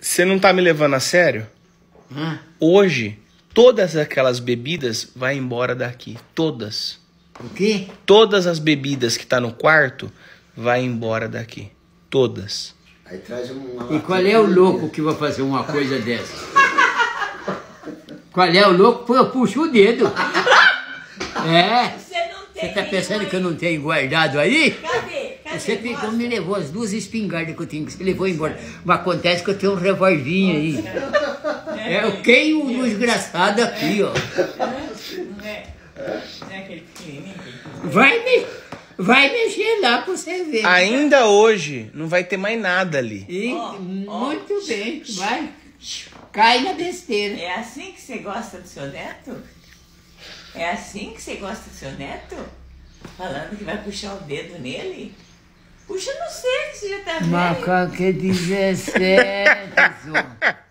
Você não tá me levando a sério? Hoje, todas aquelas bebidas vai embora daqui. Todas. O quê? Todas as bebidas que tá no quarto vai embora daqui. Todas. Aí traz uma E qual é o louco que vai fazer uma coisa dessa? Qual é o louco? Pô, eu puxo o dedo. É? Você não tem. Você tá pensando aí. que eu não tenho guardado aí? Cadê? Você pegou, Mostra. me levou as duas espingardas que eu tinha, que você levou embora. Mas acontece que eu tenho um revolvinho aí. É, eu queimo o desgraçado aqui, ó. Não é, não é aquele pequenininho? que- Vai, me, vai mexer lá pra você ver. Ainda hoje não vai ter mais nada ali. E, ó. muito bem, vai. Cai na besteira. É assim que você gosta do seu neto? É assim que você gosta do seu neto? Falando que vai puxar o dedo nele? Puxa ser, que você já tá velho. Macaco é 17, senhor.